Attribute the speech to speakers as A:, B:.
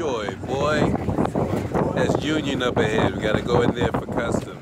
A: boy. That's Union up ahead. We gotta go in there for customs.